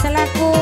selaku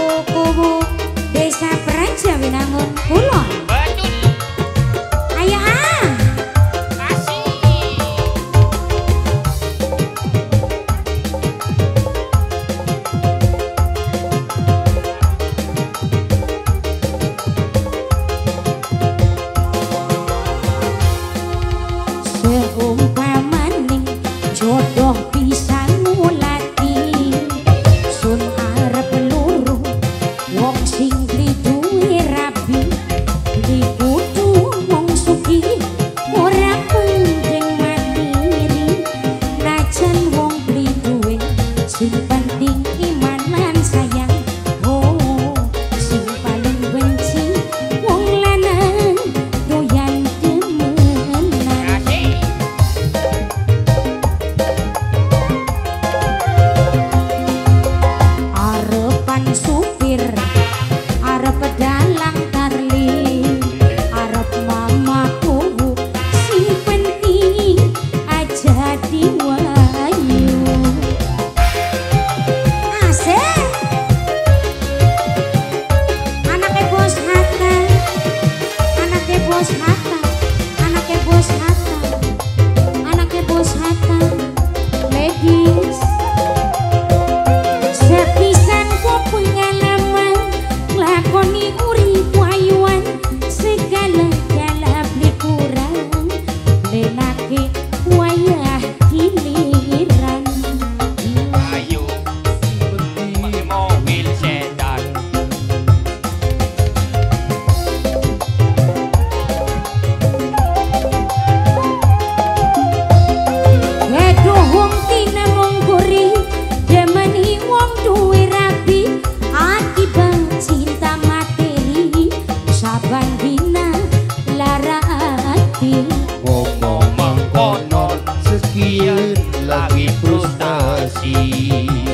lagi Ngomong mengkonon sekian lagi frustasi.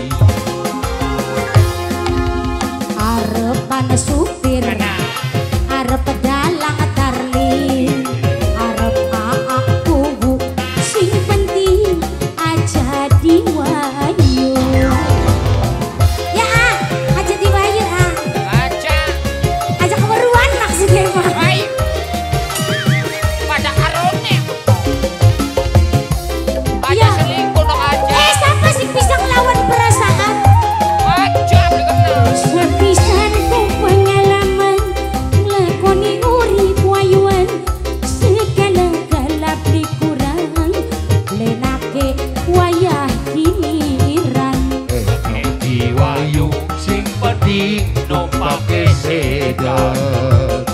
dino pake sedan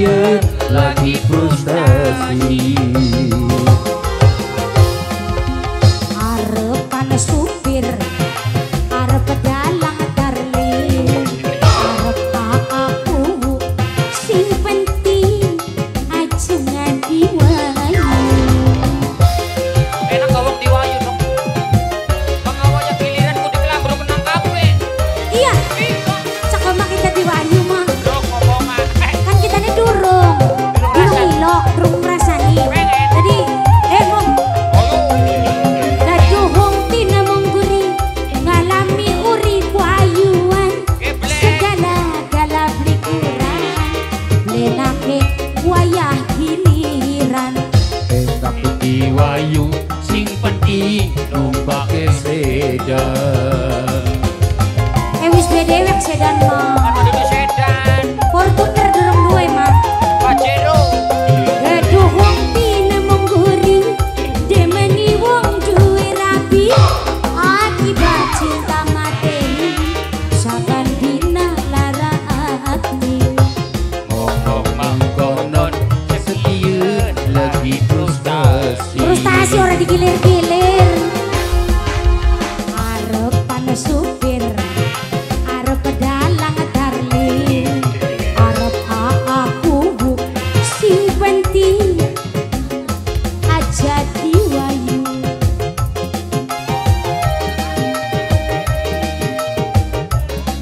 Yeah. payu sing penting numpak sedan. Eh wis bedewek sedan mah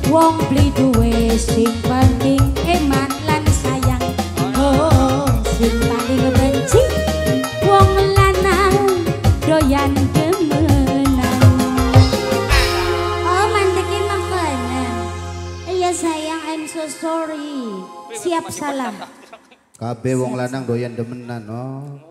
wong beli duwe sing penting eman lan sayang. Oh sing paling benci wong lanang doyan demenan oh mantekin makanan iya sayang I'm so sorry. Siap salah Kabeh wong lanang doyan demenan, oh.